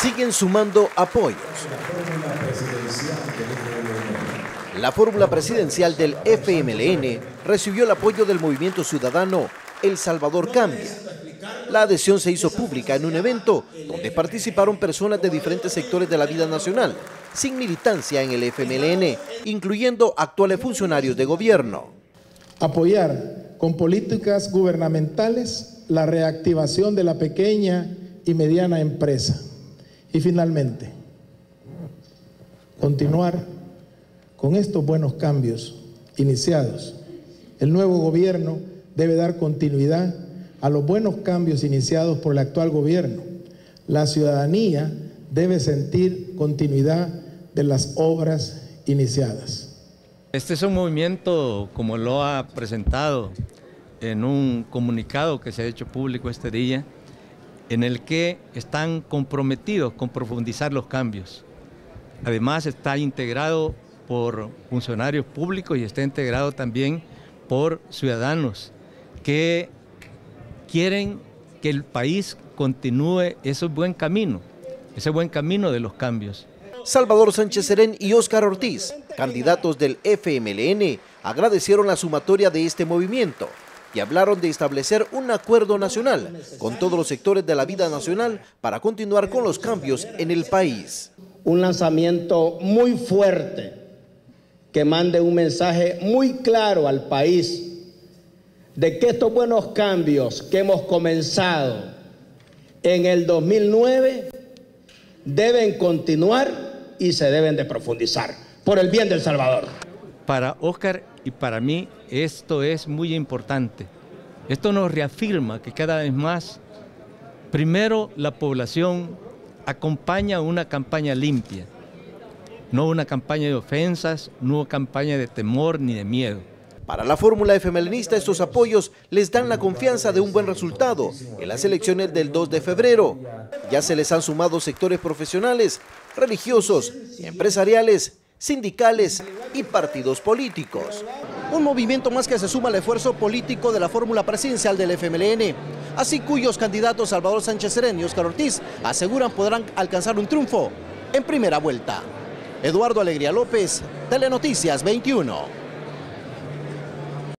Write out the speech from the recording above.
siguen sumando apoyos. La fórmula presidencial del FMLN recibió el apoyo del movimiento ciudadano El Salvador Cambia. La adhesión se hizo pública en un evento donde participaron personas de diferentes sectores de la vida nacional, sin militancia en el FMLN, incluyendo actuales funcionarios de gobierno. Apoyar con políticas gubernamentales la reactivación de la pequeña y mediana empresa. Y finalmente, continuar con estos buenos cambios iniciados. El nuevo gobierno debe dar continuidad a los buenos cambios iniciados por el actual gobierno. La ciudadanía debe sentir continuidad de las obras iniciadas. Este es un movimiento, como lo ha presentado en un comunicado que se ha hecho público este día, en el que están comprometidos con profundizar los cambios. Además está integrado por funcionarios públicos y está integrado también por ciudadanos que quieren que el país continúe ese buen camino, ese buen camino de los cambios. Salvador Sánchez Serén y Óscar Ortiz, candidatos del FMLN, agradecieron la sumatoria de este movimiento y hablaron de establecer un acuerdo nacional con todos los sectores de la vida nacional para continuar con los cambios en el país. Un lanzamiento muy fuerte que mande un mensaje muy claro al país de que estos buenos cambios que hemos comenzado en el 2009 deben continuar y se deben de profundizar por el bien del Salvador. Para Oscar y para mí esto es muy importante. Esto nos reafirma que cada vez más, primero la población acompaña una campaña limpia no una campaña de ofensas, no una campaña de temor ni de miedo. Para la fórmula FMLNista, estos apoyos les dan la confianza de un buen resultado en las elecciones del 2 de febrero. Ya se les han sumado sectores profesionales, religiosos, empresariales, sindicales y partidos políticos. Un movimiento más que se suma al esfuerzo político de la fórmula presidencial del FMLN, así cuyos candidatos Salvador Sánchez Serén y Óscar Ortiz aseguran podrán alcanzar un triunfo en primera vuelta. Eduardo Alegría López, Telenoticias 21.